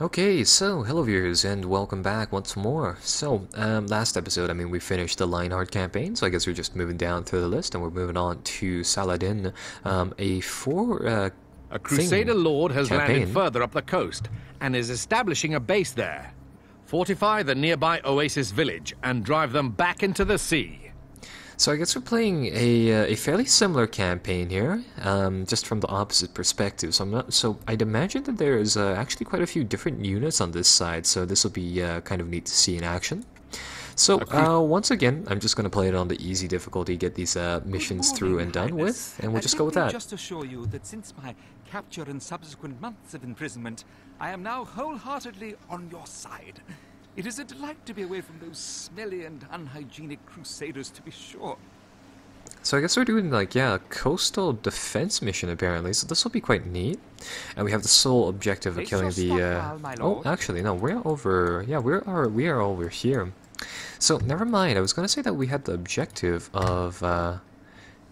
Okay, so hello viewers and welcome back once more. So, um, last episode, I mean, we finished the Lionheart campaign, so I guess we're just moving down through the list and we're moving on to Saladin, um, a four, uh, A Crusader lord has campaign. landed further up the coast and is establishing a base there. Fortify the nearby oasis village and drive them back into the sea. So I guess we're playing a, uh, a fairly similar campaign here, um, just from the opposite perspective. So I'm not. So I'd imagine that there is uh, actually quite a few different units on this side. So this will be uh, kind of neat to see in action. So uh, once again, I'm just going to play it on the easy difficulty, get these uh, missions Good through and done Highness. with, and we'll just go with me that. just assure you that since my capture and subsequent months of imprisonment, I am now wholeheartedly on your side. It is a delight to be away from those smelly and unhygienic crusaders, to be sure. So I guess we're doing like yeah, a coastal defense mission apparently. So this will be quite neat. And we have the sole objective of killing the. Uh... Oh, actually no, we're over. Yeah, we're are we are over here. So never mind. I was gonna say that we had the objective of uh,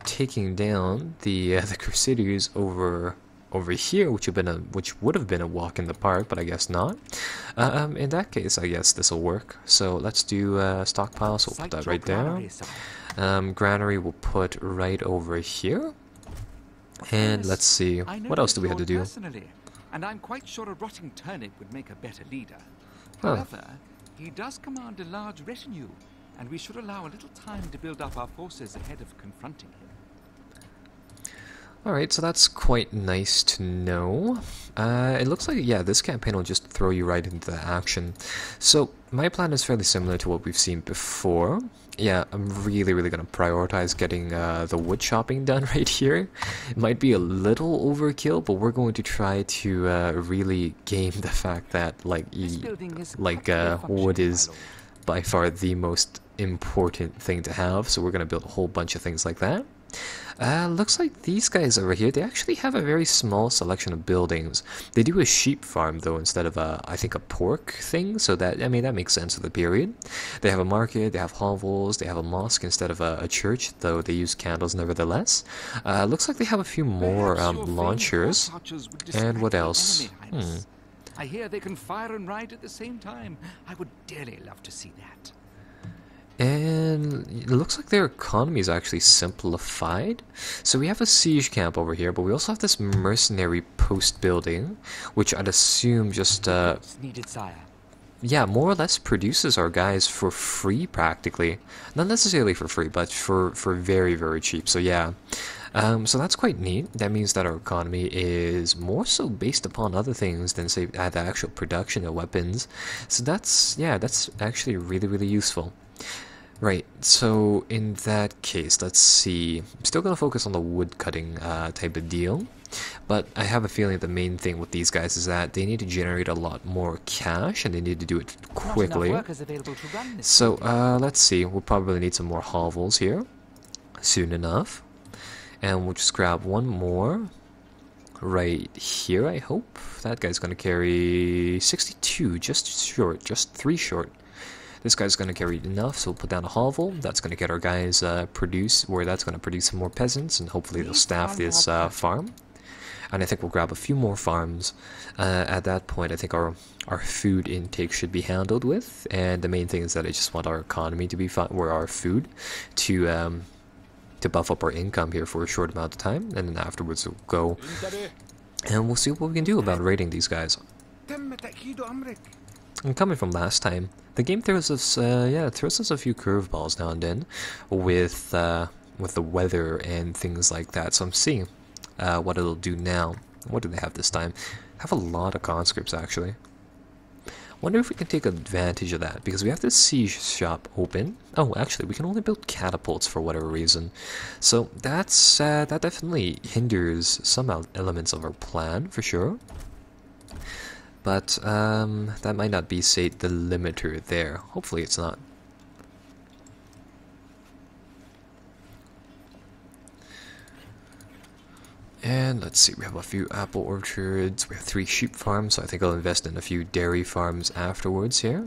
taking down the uh, the Crusaders over over here, which have been a which would have been a walk in the park, but I guess not. Uh, um, in that case, I guess this will work. So let's do uh, stockpile. So we'll put that right there. granary. Um, granary we'll put right over here. And let's see, what else do we have to do? And I'm quite sure a rotting turnip would make a better leader. However, he does command a large retinue, and we should allow a little time to build up our forces ahead of confronting him. Alright, so that's quite nice to know. Uh, it looks like, yeah, this campaign will just throw you right into the action. So, my plan is fairly similar to what we've seen before. Yeah, I'm really, really going to prioritize getting uh, the wood chopping done right here. It might be a little overkill, but we're going to try to uh, really game the fact that, like, This y- building is like uh, wood is by far the most important thing to have, so we're going to build a whole bunch of things like that. Uh, looks like these guys over here, they actually have a very small selection of buildings. They do a sheep farm, though, instead of a, I think, a pork thing, so that, I mean, that makes sense for the period. They have a market, they have hovels, they have a mosque instead of a, a church, though they use candles nevertheless. Uh, looks like they have a few more um, launchers. horse archers would And what else? Hmm. I hear they can fire and ride at the same time. I would dearly love to see that. And it looks like their economy is actually simplified. So we have a siege camp over here, but we also have this mercenary post building, which I'd assume just, uh, needed, sire. yeah, more or less produces our guys for free practically. Not necessarily for free, but for, for very, very cheap. So yeah. Um, so that's quite neat. That means that our economy is more so based upon other things than say uh, the actual production of weapons. So that's yeah, that's actually really really useful. Right, so in that case, let's see. I'm still gonna focus on the wood cutting uh, type of deal, but I have a feeling the main thing with these guys is that they need to generate a lot more cash and they need to do it quickly. Not enough workers available to run this. So uh, let's see. We'll probably need some more hovels here soon enough, and we'll just grab one more right here. I hope that guy's gonna carry 62, just short, just three short. This guy's gonna carry enough, so we'll put down a hovel. That's gonna get our guys uh, produce, where that's gonna produce some more peasants, and hopefully they'll staff this uh, farm. And I think we'll grab a few more farms. Uh, at that point, I think our our food intake should be handled with, and the main thing is that I just want our economy to be fine, where our food to um, to buff up our income here for a short amount of time, and then afterwards we'll go and we'll see what we can do about raiding these guys. And coming from last time, the game throws us, uh, yeah, throws us a few curveballs now and then, with uh, with the weather and things like that. So I'm seeing uh, what it'll do now. What do they have this time? Have a lot of conscripts actually. Wonder if we can take advantage of that because we have this siege shop open. Oh, actually, we can only build catapults for whatever reason. So that's uh, that definitely hinders some elements of our plan for sure. But um, that might not be, say, the limiter there. Hopefully, it's not. And let's see, we have a few apple orchards, we have three sheep farms, so I think I'll invest in a few dairy farms afterwards here.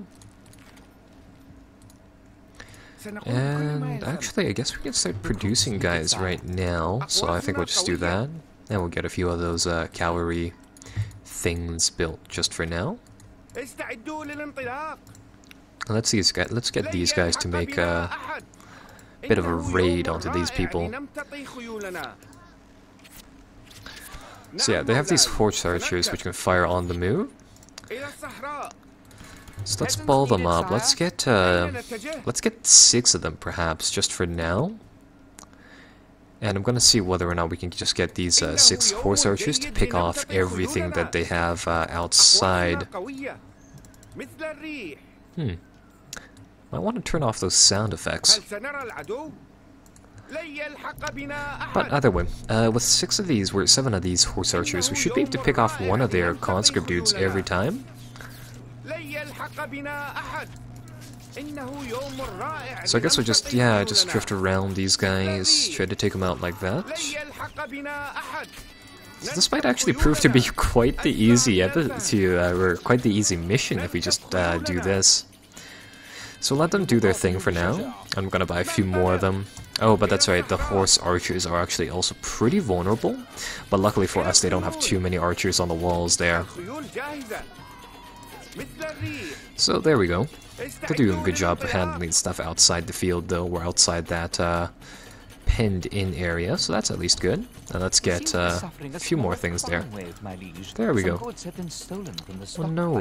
And actually, I guess we can start producing guys right now, so I think we'll just do that. And we'll get a few of those uh, cavalry things built just for now. Let's see. Let's get these guys to make a bit of a raid onto these people. So yeah, they have these horse archers which can fire on the move. So let's ball them up. Let's get uh, let's get six of them perhaps just for now. And I'm gonna see whether or not we can just get these uh, six horse archers to pick off everything that they have uh, outside. Hmm. I want to turn off those sound effects. But either way, uh, with six of these, or seven of these horse archers, we should be able to pick off one of their conscript dudes every time. So I guess we'll just, yeah, just drift around these guys, try to take them out like that. So this might actually prove to be quite the easy to, uh, or quite the easy mission if we just uh, do this. So let them do their thing for now. I'm gonna buy a few more of them. Oh, but that's right, the horse archers are actually also pretty vulnerable. But luckily for us, they don't have too many archers on the walls there. So there we go. They're doing a good job of handling stuff outside the field though, or outside that uh, penned in area, so that's at least good. And let's get uh, a few more things there. There we go. Oh no.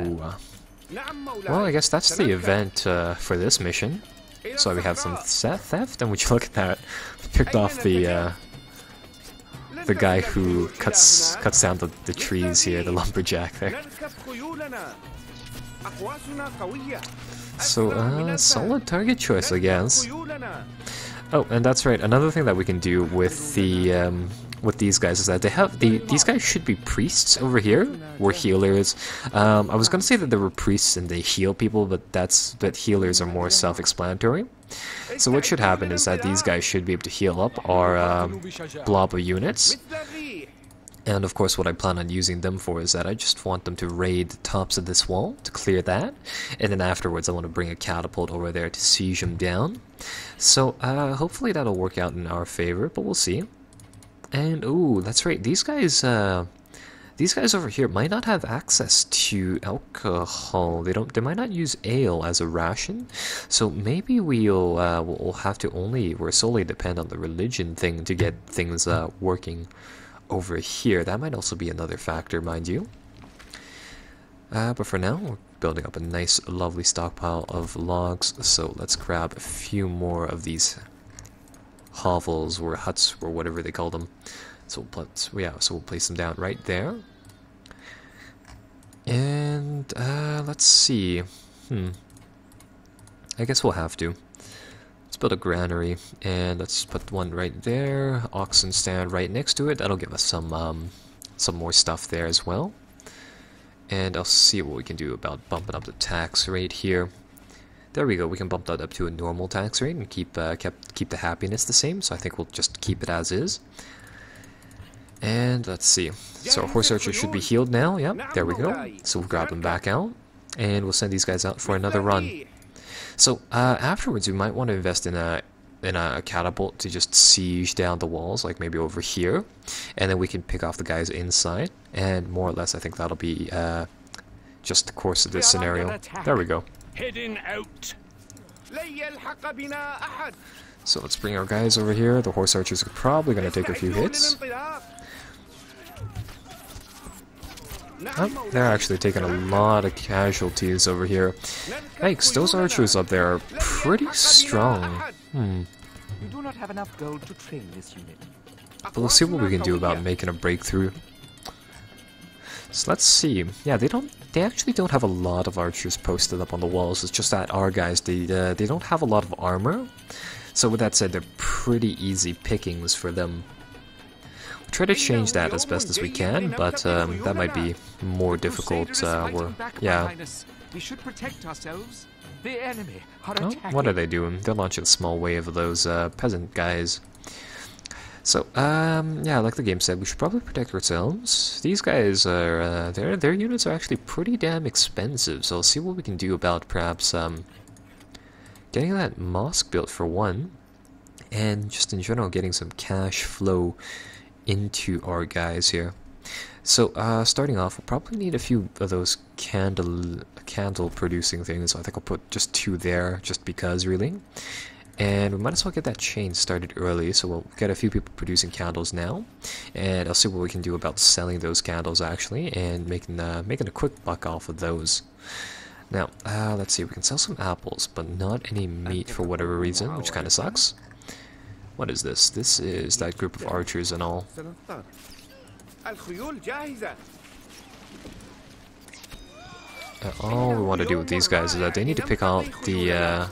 Well, I guess that's the event uh, for this mission. So we have some theft, and would you look at that? Picked off the uh, the guy who cuts cuts down the, the trees here, the lumberjack there. So, uh, solid target choice, I guess. Oh, and that's right. Another thing that we can do with the um, with these guys is that they have the these guys should be priests over here. We're healers. Um, I was gonna say that they were priests and they heal people, but that's but healers are more self-explanatory. So what should happen is that these guys should be able to heal up our um, blob of units. And of course what I plan on using them for is that I just want them to raid the tops of this wall to clear that. And then afterwards I want to bring a catapult over there to siege them down. So uh, hopefully that'll work out in our favor, but we'll see. And oh, that's right. These guys, uh, these guys over here might not have access to alcohol. They don't. They might not use ale as a ration. So maybe we'll uh, we'll have to only we're solely depend on the religion thing to get things uh, working over here. That might also be another factor, mind you. Uh, but for now, we're building up a nice, lovely stockpile of logs. So let's grab a few more of these hovels or huts or whatever they call them. So we'll put, yeah, so we'll place them down right there. And uh, let's see. Hmm. I guess we'll have to. Let's build a granary, and let's put one right there. Oxen stand right next to it. That'll give us some um, some more stuff there as well. And I'll see what we can do about bumping up the tax rate here. There we go, we can bump that up to a normal tax rate and keep uh, kept, keep the happiness the same, so I think we'll just keep it as is. And let's see, so our horse archer should be healed now, yep, there we go. So we'll grab him back out, and we'll send these guys out for another run. So uh, afterwards, we might want to invest in a in a catapult to just siege down the walls, like maybe over here, and then we can pick off the guys inside, and more or less I think that'll be uh, just the course of this scenario. There we go. Heading out. So let's bring our guys over here. The horse archers are probably going to take a few hits. Oh, they're actually taking a lot of casualties over here. Yikes, those archers up there are pretty strong. Hmm. We do not have enough gold to train this unit. But we'll see what we can do about making a breakthrough. So let's see. Yeah, they don't. They actually don't have a lot of archers posted up on the walls. It's just that our guys, they uh, they don't have a lot of armor. So with that said, they're pretty easy pickings for them. Try to change that as best as we can, but um, that might be more difficult. Uh, or yeah. We should protect ourselves. The enemy are oh, what are they doing? They're launching a small wave of those uh, peasant guys. So, um, yeah, like the game said, we should probably protect ourselves. These guys are, uh, their, their units are actually pretty damn expensive, so let's see what we can do about perhaps, um, getting that mosque built for one, and just in general getting some cash flow into our guys here. So, uh, starting off, we'll probably need a few of those candle candle producing things. So I think I'll put just two there, just because, really. And we might as well get that chain started early, so we'll get a few people producing candles now. And I'll see what we can do about selling those candles, actually, and making, uh, making a quick buck off of those. Now, uh, let's see, we can sell some apples, but not any meat for whatever reason, which kind of sucks. What is this? This is that group of archers and all. And all we want to do with these guys is that they need to pick out the uh,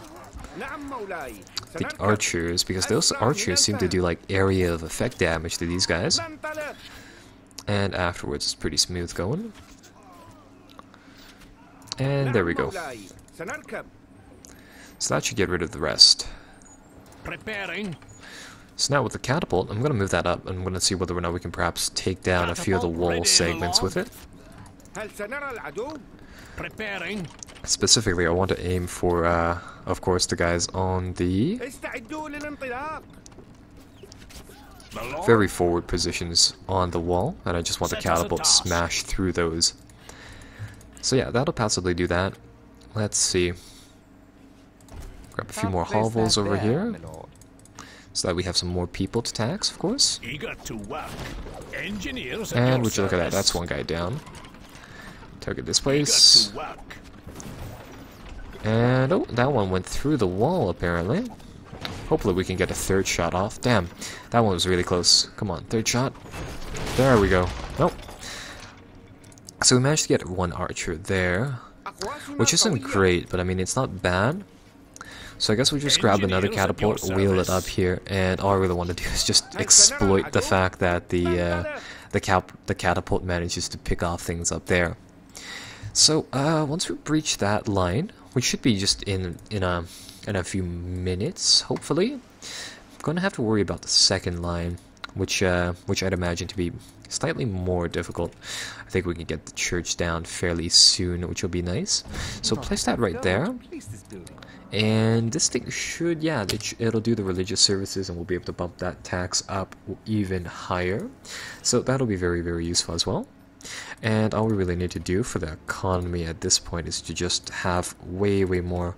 the archers because those archers seem to do like area of effect damage to these guys. And afterwards, it's pretty smooth going. And there we go. So that should get rid of the rest. Preparing. So now with the catapult, I'm going to move that up and I'm going to see whether or not we can perhaps take down catapult a few of the wall segments with it. Preparing. Specifically, I want to aim for, uh, of course, the guys on the very forward positions on the wall, and I just want the catapult smash through those. So yeah, that'll possibly do that. Let's see. Grab a few more hovels over here so that we have some more people to tax, of course. and would you look at that, that's one guy down. Target this place. And, oh, that one went through the wall, apparently. Hopefully we can get a third shot off. Damn, that one was really close. Come on, third shot. There we go. Nope. So we managed to get one archer there, which isn't great, but I mean, it's not bad. So I guess we just grab another Engineers at your catapult, wheel it up here, and all I really want to do is just exploit the fact that the uh, the cap the catapult manages to pick off things up there. So uh, once we breach that line, we should be just in in a in a few minutes, hopefully. I'm gonna have to worry about the second line, which uh, which I'd imagine to be slightly more difficult. I think we can get the church down fairly soon, which will be nice. So place that right there. Place this building. And this thing should, yeah, it, it'll do the religious services and we'll be able to bump that tax up even higher. So that'll be very, very useful as well. And all we really need to do for the economy at this point is to just have way, way more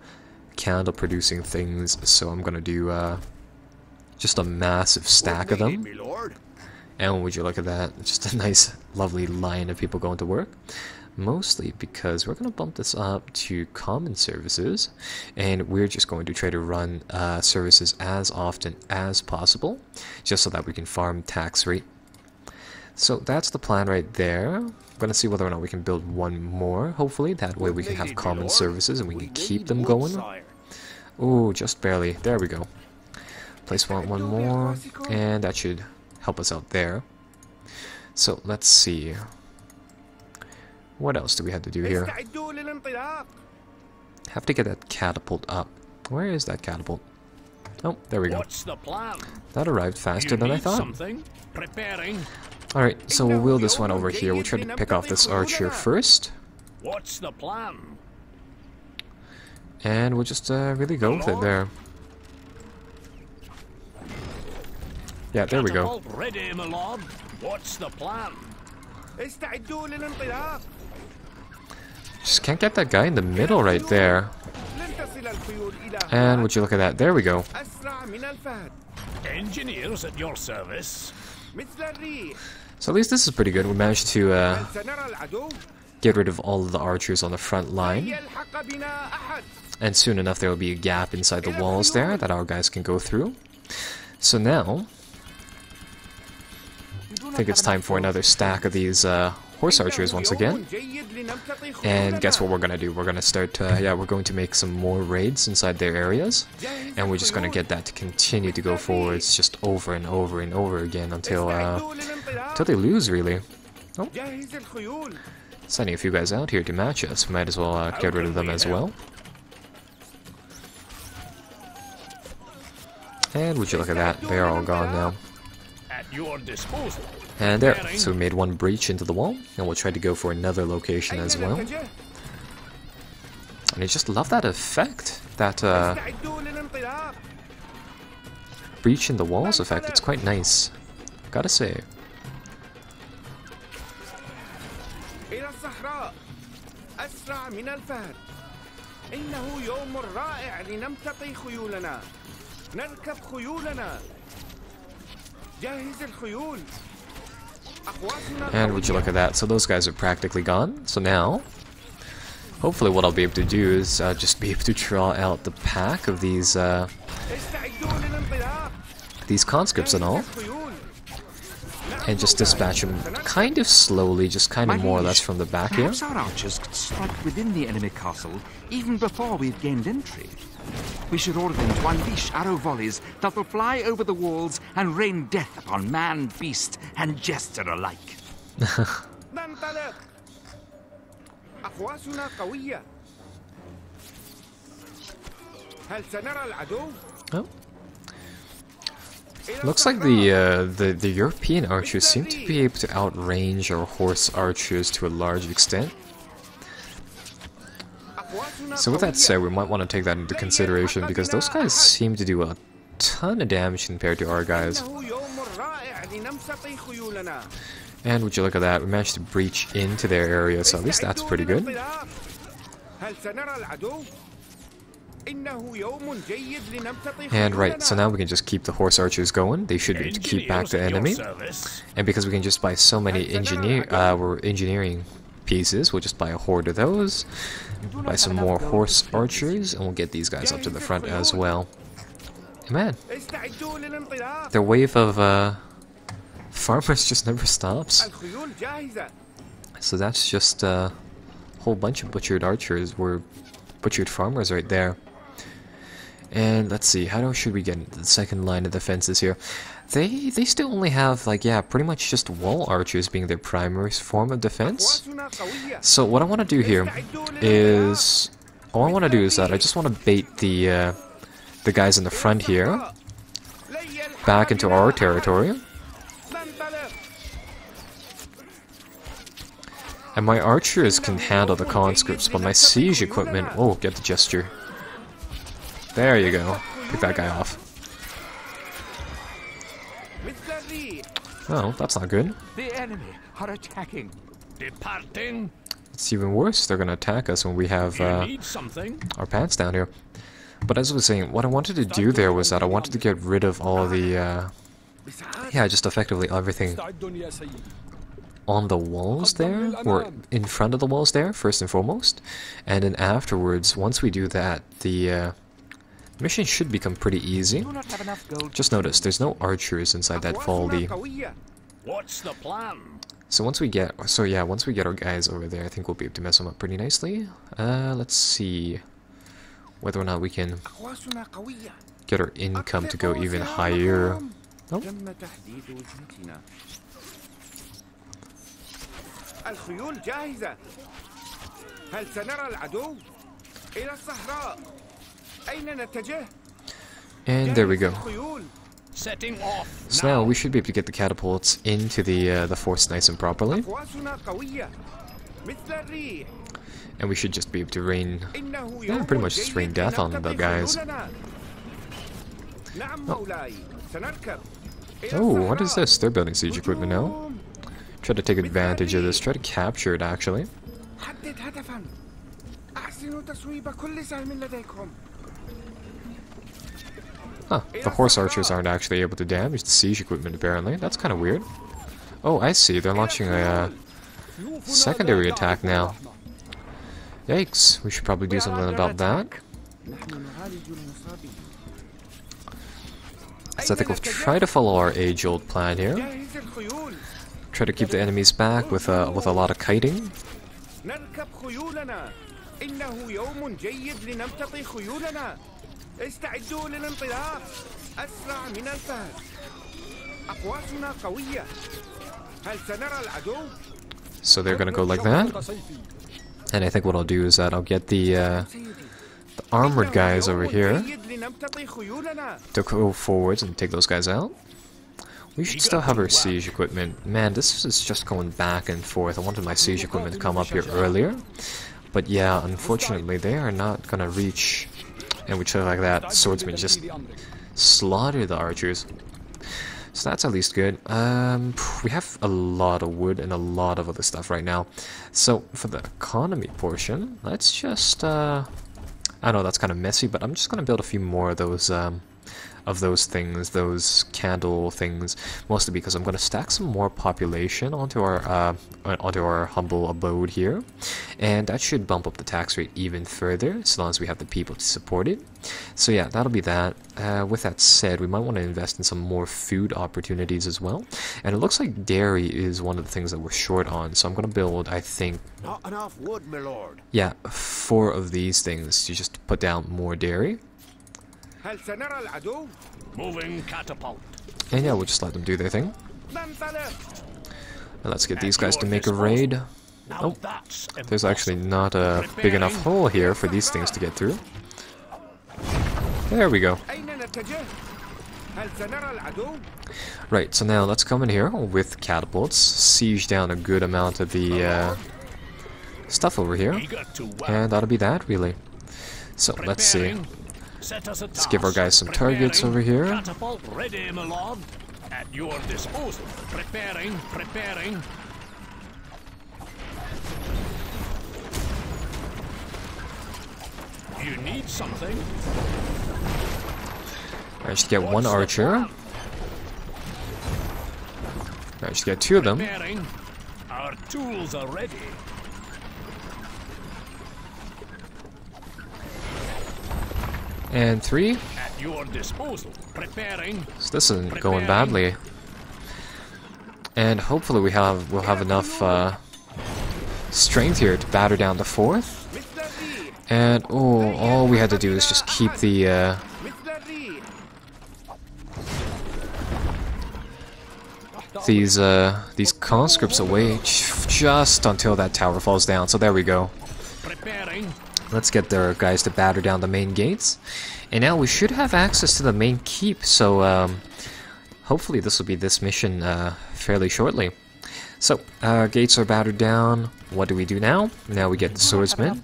candle producing things. So I'm gonna do uh, just a massive stack of them. And would you look at that? Just a nice, lovely line of people going to work. Mostly because we're going to bump this up to common services, and we're just going to try to run uh, services as often as possible, just so that we can farm tax rate. So that's the plan right there. I'm going to see whether or not we can build one more, hopefully. That way we can have common services and we can keep them going. Oh, just barely. There we go. Place one, one more, and that should help us out there. So let's see. What else do we have to do here? Have to get that catapult up. Where is that catapult? Oh, there we go. The that arrived faster than I thought. Alright, so we'll wheel this one over here. We'll try to pick off this archer first. What's the plan? And we'll just uh, really go with it there. Yeah, there we go. Ready, my lord. What's the plan? Just can't get that guy in the middle right there. And would you look at that? There we go. Engineers at your service. So at least this is pretty good. We managed to uh, get rid of all of the archers on the front line. And soon enough there will be a gap inside the walls there that our guys can go through. So now, I think it's time for another stack of these uh, horse archers once again. And guess what we're gonna do? We're gonna start, yeah, we're going to make some more raids inside their areas. And we're just gonna get that to continue to go forwards just over and over and over again until, uh, until they lose, really. Oh. Sending a few guys out here to match us. Might as well uh, get rid of them as well. And would you look at that, they're all gone now. At your disposal. And there. So we made one breach into the wall, and we'll try to go for another location as well. نتجه؟ And I just love that effect. That uh, استعدوا للانطلاق breach in the walls effect. It's quite nice. Gotta say. الصحراء أسرع من الفهد إنه يوم رائع لنمتطي خيولنا نركب خيولنا جهز الخيول أقواسنا and would you look at that, so those guys are practically gone. So now, hopefully what I'll be able to do is uh, just be able to draw out the pack of these, uh, these conscripts and all. And just dispatch them kind of slowly, just kind of more or less from the back here. Perhaps our archers could strike within the enemy castle even before we've gained entry. We should order them to unleash arrow volleys that will fly over the walls and rain death upon man, beast, and jester alike. oh. Looks like the, uh, the the European archers seem to be able to outrange our horse archers to a large extent. So with that said, we might want to take that into consideration because those guys seem to do a ton of damage compared to our guys. And would you look at that, we managed to breach into their area, so at least that's pretty good. And right, so now we can just keep the horse archers going. They should be to keep back the enemy. And because we can just buy so many engineer, uh, we're engineering pieces. We'll just buy a horde of those, buy some more horse archers, and we'll get these guys up to the front as well. Man, the wave of uh, farmers just never stops. So that's just a whole bunch of butchered archers, or butchered farmers right there. And let's see, how do, should we get into the second line of defenses here? they they still only have like yeah pretty much just wall archers being their primary form of defense. So what I want to do here is all I want to do is that I just want to bait the uh, the guys in the front here back into our territory. And my archers can handle the conscripts but my siege equipment oh get the gesture. There you go. Pick that guy off. Oh, that's not good. The enemy are attacking. Departing. It's even worse. They're gonna attack us when we have uh, our pants down here. But as I was saying, what I wanted to do there was that I wanted to get rid of all the, uh, yeah, just effectively everything on the walls there, or in front of the walls there, first and foremost, and then afterwards, once we do that, the uh, mission should become pretty easy. Do not have enough gold. Just notice, there's no archers inside that أقواسنا foldy. قوية. What's the plan? So once we get, so yeah, once we get our guys over there, I think we'll be able to mess them up pretty nicely. Uh, let's see whether or not we can أقواسنا قوية. get our income to go أطلقوا even higher. سياركم. Nope. تم تحديد وجهتنا. الخيول جاهزة. هل سنرى العدو؟ إلى الصحراء. And there we go. So now we should be able to get the catapults into the uh, the force nice and properly. And we should just be able to rain, yeah, pretty much just rain death on the guys. Oh. oh, what is this? They're building siege equipment now. Try to take advantage of this, try to capture it actually. Huh, the horse archers aren't actually able to damage the siege equipment, apparently. That's kind of weird. Oh, I see, they're launching a uh, secondary attack now. Yikes, we should probably do something about that. So I think we'll try to follow our age-old plan here. Try to keep the enemies back with, uh, with a lot of kiting. نركب خيولنا إنه يوم جيد لنمتطي خيولنا استعدوا للانطلاق أسرع من الفهد أقواسنا قوية هل سنرى العدو؟ So they're gonna go like that. And I think what I'll do is that I'll get the, uh, the armored guys over here جيد لنمتطي خيولنا to go forwards and take those guys out. We should still have our siege equipment. Man, this is just going back and forth. I wanted my siege equipment to come up here earlier. But yeah, unfortunately, they are not gonna reach. and we try like that, swordsmen just slaughter the archers. So that's at least good. Um, we have a lot of wood and a lot of other stuff right now. So for the economy portion, let's just, uh, I know that's kind of messy, but I'm just going to build a few more of those, um, of those things, those candle things, mostly because I'm going to stack some more population onto our uh, onto our humble abode here, and that should bump up the tax rate even further, as long as we have the people to support it. So yeah, that'll be that. Uh, with that said, we might want to invest in some more food opportunities as well, and it looks like dairy is one of the things that we're short on. So I'm going to build, I think, Not enough wood, my lord. yeah, four of these things to just put down more dairy. Moving catapult. And yeah, we'll just let them do their thing. And let's get these guys to make a raid. Oh, there's actually not a big enough hole here for these things to get through. There we go. Right, so now let's come in here with catapults, siege down a good amount of the uh, stuff over here, and that'll be that, really. So, let's see. Preparing. Set us a Let's give our guys some targets over here. Catapult ready, my lord. At your disposal. Preparing, preparing. You need something? Managed to get one archer. I to get two of them. Our tools are ready. and three. At your disposal. Preparing. So this isn't Preparing. going badly. And hopefully we have we'll have enough uh, strength here to batter down the fourth. And oh, all we had to do is just keep the. Uh, these uh, these conscripts away just until that tower falls down. So there we go. Let's get their guys to batter down the main gates. And now we should have access to the main keep. So um, hopefully this will be this mission uh, fairly shortly. So uh, gates are battered down. What do we do now? Now we get the swordsmen,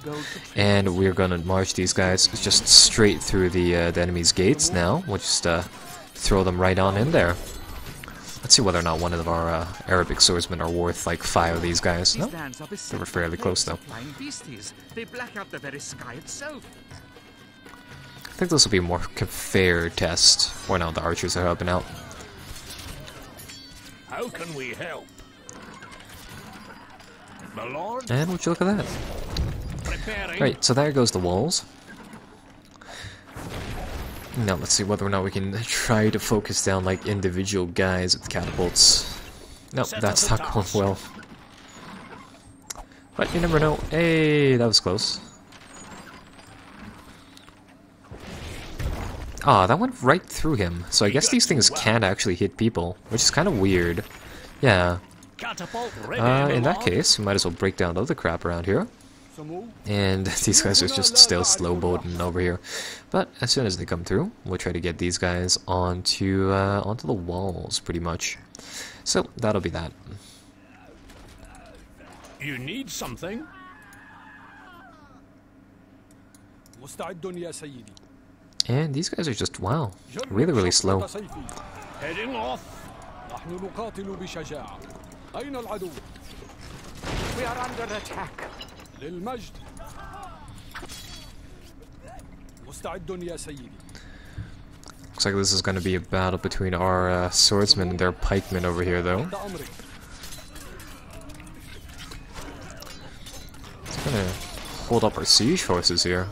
and we're gonna march these guys just straight through the uh, the enemy's gates. Now we'll just uh, throw them right on in there. Let's see whether or not one of our uh, Arabic swordsmen are worth like five of these guys. No, These lands are they were fairly close though. of flying beasties. They black out the very sky itself. I think this will be a more fair test. Or now the archers are helping out. How can we help? My lord. And would you look at that? Preparing. Right, so there goes the walls. Now let's see whether or not we can try to focus down like individual guys with catapults. No, Set that's not going well. But you never know. Hey, that was close. Ah, that went right through him. So I guess these things can't actually hit people, which is kind of weird. Yeah. Uh, in that case, we might as well break down the other crap around here. And these guys are just still slow boating over here. But as soon as they come through, we'll try to get these guys onto uh, onto the walls, pretty much. So that'll be that. You need something? مستعد يا سيدي And these guys are just wow, really really slow. شطرة سيفي. Heading off. نحن نقاتل بشجاعة أين العدو؟ We are under attack. للمجد مستعد يا سيدي Looks like this is going to be a battle between our uh, swordsmen and their pikemen over here, though. تحت أمرك It's going to hold up our siege forces here.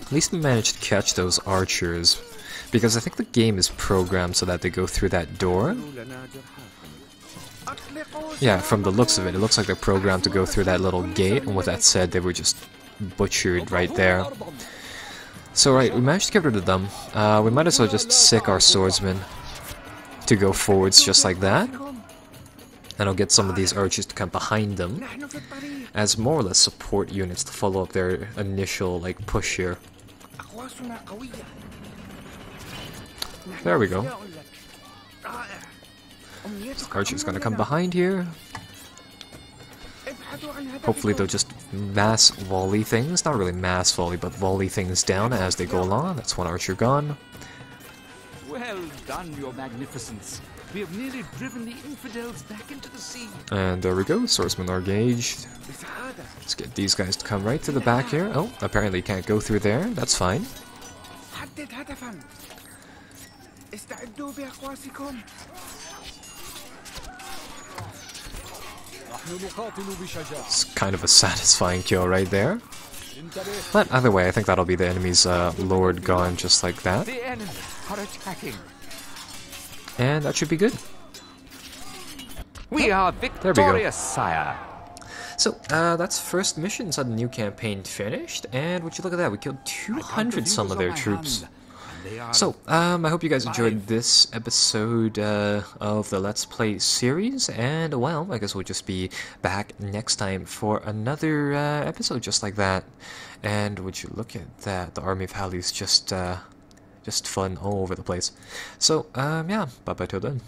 At least we managed to catch those archers. because I think the game is programmed so that they go through that door. Yeah, from the looks of it, it looks like they're programmed to go through that little gate, and with that said, they were just butchered right there. So right, we managed to get rid of them. Uh, we might as well just sic our swordsman to go forwards just like that. And I'll get some of these archers to come behind them as more or less support units to follow up their initial like push here. There we go. This Karchi's gonna come behind here. Hopefully they'll just mass volley things. Not really mass volley, but volley things down as they go along. That's one archer gone. Well done, your magnificence. We have nearly driven the infidels back into the sea. And there we go. Swordsmen are gauged. Let's get these guys to come right to the back here. Oh, apparently can't go through there. That's fine. حدد هدفا استعدوا بأقواسكم نحن نقاتل بشجاعة It's kind of a satisfying kill right there. انتبه But either way, I think that'll be the enemy's uh, Lord gone just like that. The enemy are attacking. And that should be good. We are we go. victorious, sire. So, uh, that's first missions on the new campaign finished, and would you look at that, we killed 200 some of their troops. So, um, I hope you guys enjoyed this episode uh, of the Let's Play series, and well, I guess we'll just be back next time for another uh, episode just like that. And would you look at that, the Army of Halley's just, uh, just fun all over the place. So, um, yeah, bye bye till then.